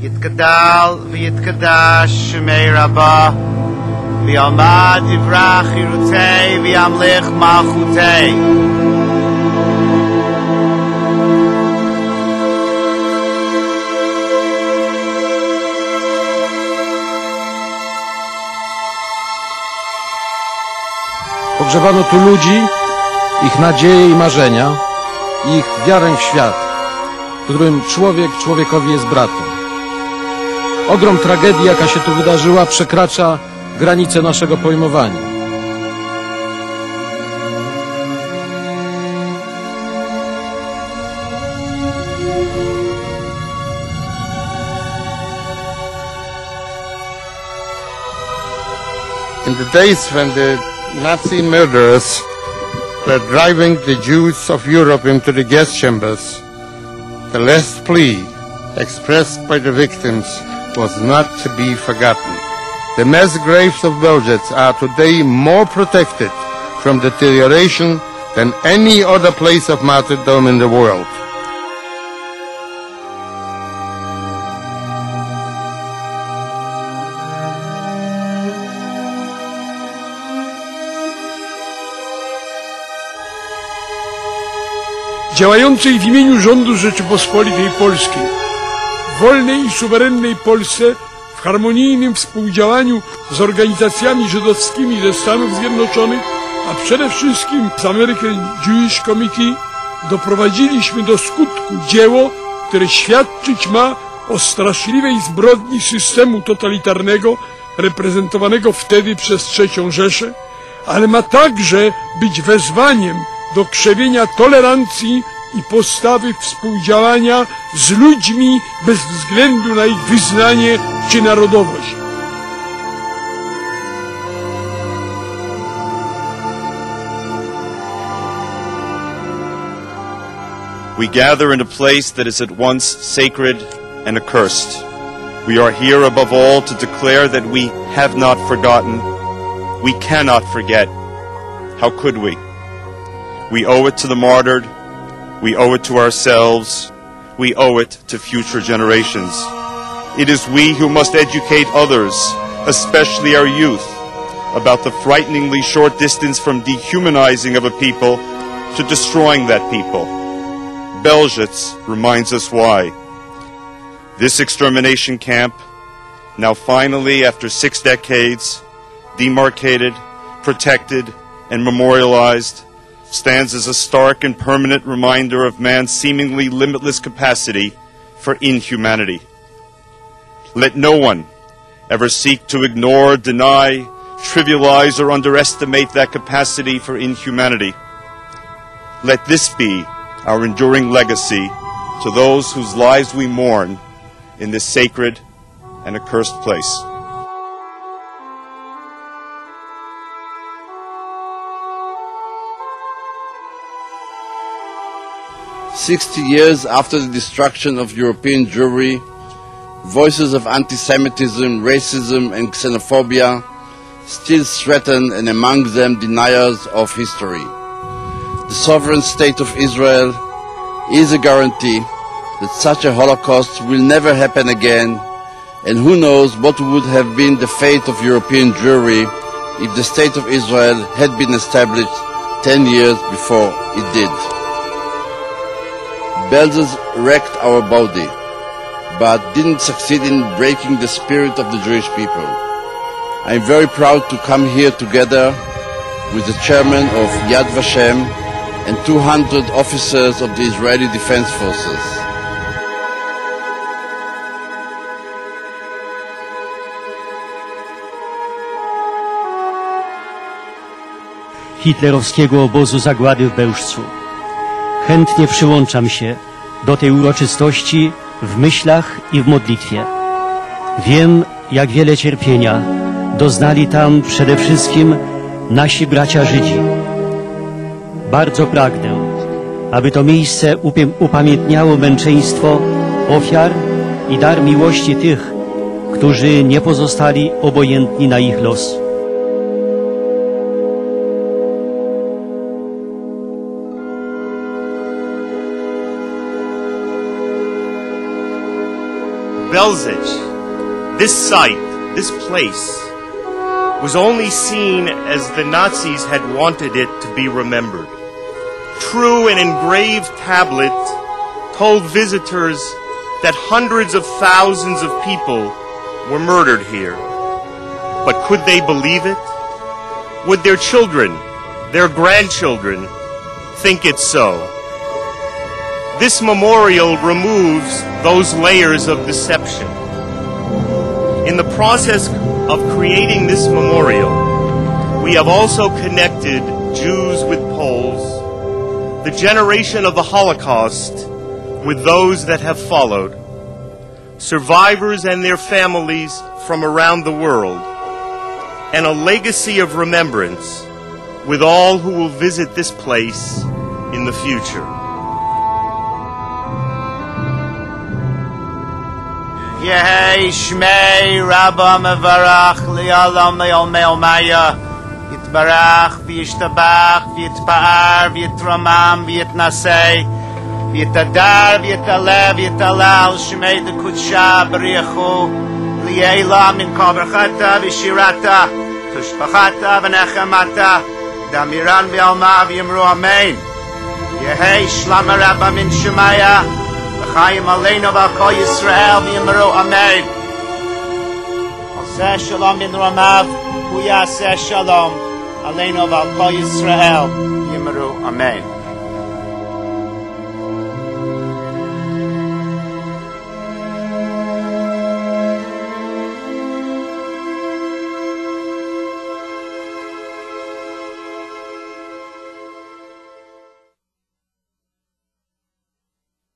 יתגדל ויתקדש שמי רבה ויעמד יברח חירותי וימליך מלכותי Pogrzebano tu ludzi, ich nadzieje i marzenia, ich wiarę w świat, w którym człowiek człowiekowi jest bratem. Ogrom tragedii, jaka się tu wydarzyła, przekracza granice naszego pojmowania. In the days when the Nazi murderers were driving the Jews of Europe into the gas chambers, the last plea expressed by the victims was not to be forgotten. The mass graves of Belzec are today more protected from deterioration than any other place of martyrdom in the world. działającej w imieniu rządu Rzeczypospolitej Polskiej, w wolnej i suwerennej Polsce, w harmonijnym współdziałaniu z organizacjami żydowskimi ze Stanów Zjednoczonych, a przede wszystkim z American Jewish Committee, doprowadziliśmy do skutku dzieło, które świadczyć ma o straszliwej zbrodni systemu totalitarnego reprezentowanego wtedy przez trzecią Rzeszę, ale ma także być wezwaniem do krzewienia tolerancji i postawy współdziałania z ludźmi bez względu na ich wyznanie czy narodowość. We gather in a place that is at once sacred and accursed. We are here above all to declare that we have not forgotten. We cannot forget. How could we? We owe it to the martyred. We owe it to ourselves. We owe it to future generations. It is we who must educate others, especially our youth, about the frighteningly short distance from dehumanizing of a people to destroying that people. Belzec reminds us why. This extermination camp, now finally, after six decades, demarcated, protected, and memorialized, stands as a stark and permanent reminder of man's seemingly limitless capacity for inhumanity. Let no one ever seek to ignore, deny, trivialize, or underestimate that capacity for inhumanity. Let this be our enduring legacy to those whose lives we mourn in this sacred and accursed place. Sixty years after the destruction of European Jewry, voices of anti-Semitism, racism and xenophobia still threaten and among them deniers of history. The sovereign state of Israel is a guarantee that such a Holocaust will never happen again and who knows what would have been the fate of European Jewry if the state of Israel had been established 10 years before it did. Belzec wrecked our body, but didn't succeed in breaking the spirit of the Jewish people. I am very proud to come here together with the chairman of Yad Vashem and 200 officers of the Israeli Defense Forces. hitlerowskiego obozu zagłady w Bełżcu. Chętnie przyłączam się do tej uroczystości w myślach i w modlitwie. Wiem, jak wiele cierpienia doznali tam przede wszystkim nasi bracia Żydzi. Bardzo pragnę, aby to miejsce upamiętniało męczeństwo ofiar i dar miłości tych, którzy nie pozostali obojętni na ich los. Belzec, this site, this place, was only seen as the Nazis had wanted it to be remembered. True, an engraved tablet told visitors that hundreds of thousands of people were murdered here. But could they believe it? Would their children, their grandchildren, think it so? This memorial removes those layers of deception. In the process of creating this memorial, we have also connected Jews with Poles, the generation of the Holocaust with those that have followed, survivors and their families from around the world, and a legacy of remembrance with all who will visit this place in the future. Yehei Shmei Rabba Mevarach Li'alam Le'olmei Olmaya Yitbarach V'yishtabach V'yitpa'ar V'yitramam V'yitnasei. V'yitadar V'yitalev V'yitalal Shmei Dekutsha B'riachu. Li'elam Min Kavrachata V'shirata Tushpachata V'nechamata. Damiran V'alma V'yimru Amen Yehei Shlama Rabba Min Shemaya. L'chaim Aleinu v'achol Yisrael v'yimru Amen. Oseh shalom in Ramav, hu yaseh shalom. Aleinu v'achol Yisrael v'yimru Amen.